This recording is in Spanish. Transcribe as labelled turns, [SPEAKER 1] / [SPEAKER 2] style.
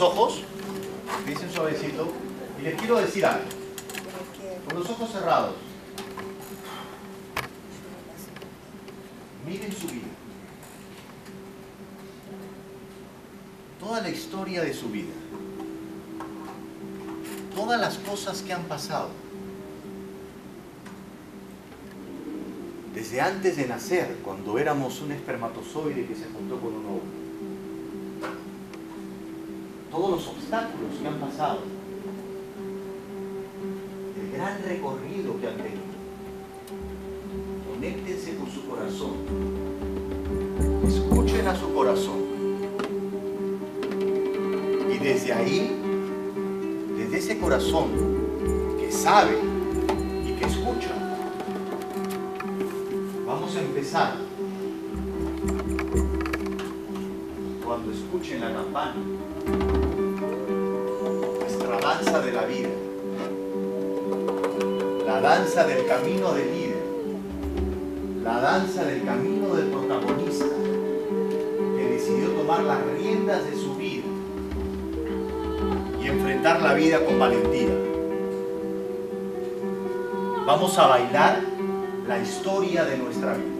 [SPEAKER 1] ojos, dicen suavecito, y les quiero decir algo. Con los ojos cerrados, miren su vida. Toda la historia de su vida. Todas las cosas que han pasado. Desde antes de nacer, cuando éramos un espermatozoide que se juntó con un óvulo. Todos los obstáculos que han pasado. El gran recorrido que han tenido. Conéctense con su corazón. Escuchen a su corazón. Y desde ahí, desde ese corazón que sabe y que escucha, vamos a empezar. Cuando escuchen la campana, danza de la vida, la danza del camino del líder, la danza del camino del protagonista que decidió tomar las riendas de su vida y enfrentar la vida con valentía. Vamos a bailar la historia de nuestra vida.